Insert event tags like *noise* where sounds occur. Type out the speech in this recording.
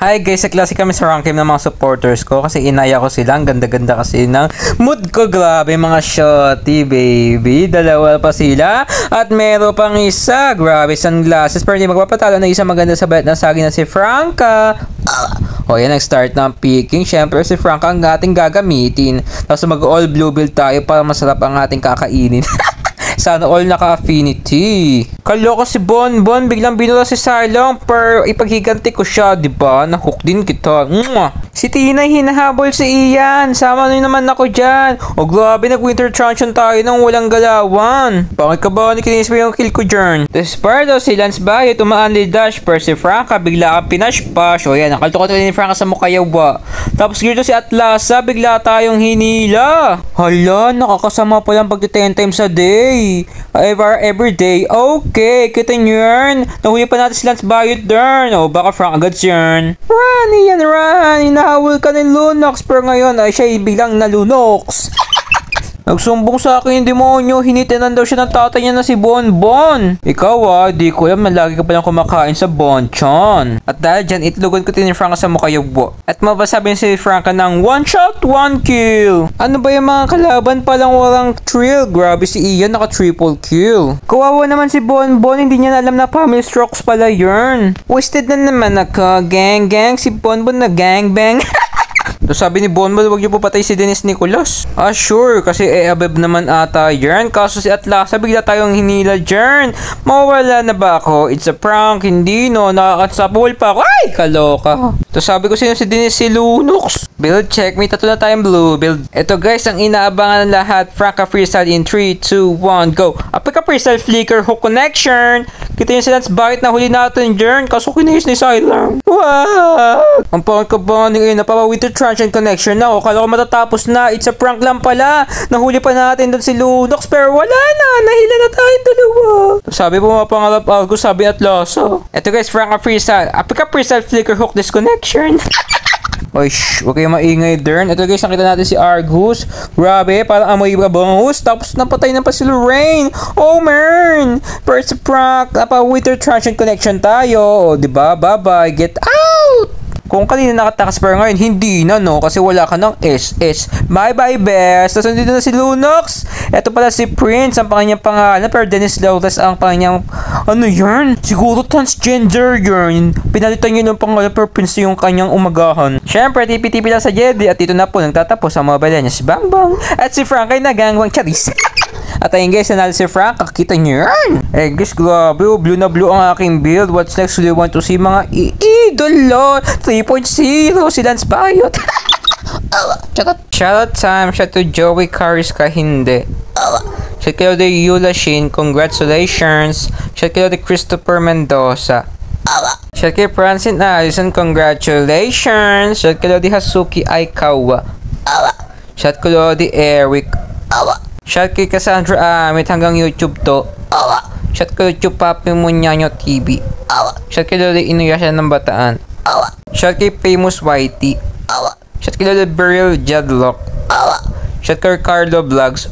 Hi guys, sa klase kami sa ranking ng mga supporters ko kasi inaya ko sila. Ang ganda-ganda kasi ng mood ko. Grabe mga shotty baby. Dalawa pa sila. At meron pang isa. Grabe sunglasses. Pero hindi magpapatalo na isa maganda sa bayat na sagi na si Franca. O yan, nag-start ng picking. Siyempre si Franca ang ating gagamitin. Tapos mag all blue build tayo para masarap ang ating kakainin. *laughs* Sana all naka-affinity. Kaloko si Bonbon, biglang binula si Silong per ipaghiganti ko siya, di ba? Nahook din kita. Mwah! Si Tina hinahabol si Ian. Sama na naman ako dyan. O grabe, nag-winter truncheon tayo nang walang galawan. Bakit ka ba nakikinis mo yung kill ko dyan? Desperado si Lance Bayet, umaanli dash per si Franca, bigla kang pinashpash. O yan, nakalto ko ni Franca sa mukha yawa. Tapos dito si Atlasa, bigla tayong hinila. Hala, nakakasama pa lang pag 10 times a day. Ever, every day. Okay, kita nyo yan. Nahuli pa natin si Lance Bayot dern. O baka Frank agad yan. Run, yan, run. Inahabol ka ni Lunox. Pero ngayon ay siya biglang nalunox. Nagsumbong sa akin yung demonyo, hinitinan daw siya ng tatay niya na si Bonbon. Ikaw ah, di ko alam na lagi ka palang kumakain sa Bonchon. At dahil dyan, itlogan ko din ni Franca sa mukha yugbo. At mabasabi si Franca ng one shot, one kill. Ano ba yung mga kalaban palang walang thrill? Grabe si Ian, naka triple kill. Kawawa naman si Bonbon, hindi niya alam na family strokes pala yun. Wasted na naman ako, gang gang, si Bonbon na gang bang. *laughs* Tapos sabi ni Bonbon, wag niyo po patay si Dennis Nicolas. Ah, sure, kasi eh, abeb naman ata yarn. Kaso si Atlasa, bigla tayong hinila yarn. Mawala na ba ako? It's a prank, hindi no. Nakakansapol pa ako. Ay, kaloka. Tapos sabi ko sino si Dennis si Lunox. Build check, may tatlo na tayong blue build. Ito guys, ang inaabangan ng lahat. Franca freestyle in 3, 2, 1, go. Apika freestyle flicker hook connection. Kita yung silance bakit nahuli natin yarn. Kaso kinayos ni Silang. Wow! Ang pangit ka ba ngayon na pa winter truncheon connection na. O kala ko matatapos na. It's a prank lang pala. Nahuli pa natin doon si Lunox pero wala na. Nahila na tayong dalawa. Sabi po mga pangalap algo sabi at loso. Ito guys, Franca freestyle. Apika freestyle flicker hook disconnection. *laughs* Oy, shh, huwag kayong maingay, Dern. Ito guys, nakita natin si Argus. Grabe, parang amoy bangus. Tapos napatay na pa si Lorraine. Oh, man! First prank. Napa-winter truncheon connection tayo. O, diba? Bye-bye. Get out! Kung kanina nakatakas pero ngayon, hindi na, no? Kasi wala ka ng SS. Bye-bye, best! Tapos nandito na si Lunox. Ito pala si Prince, ang kanyang pangalan. Pero Dennis Lawless ang kanyang... Ano yan? Siguro transgender yun. Pinalitan niyo ng pangalan pero Prince yung kanyang umagahan. Siyempre, tipi-tipi lang sa Jedi. At dito na po nagtatapos ang mobile niya si Bang Bang. At si Frank ay nagangwang charis. *laughs* At ayun guys, nanalo si Frank. Kakita niyo yan. Eh guys, grabe. oh, Blue na blue ang aking build. What's next? Do you want to see mga i-idolo? 3.0. Si Lance Bayot. Shoutout. Shoutout time. Shout to Joey Caris ka hindi. Shout kayo de Yula Shin. Congratulations. Shout kayo de Christopher Mendoza. Shout kay Francine Allison. Congratulations. Shout kayo de Hasuki Aikawa. Shout kayo de Eric. Shout kay Cassandra Amit hanggang YouTube to. Shout kay YouTube Papi Munyanyo TV. Shout kay de Inuyasha ng Bataan. Shout kay Famous Whitey. Shout kay de Beryl Jadlock. Shout kay Carlo Vlogs.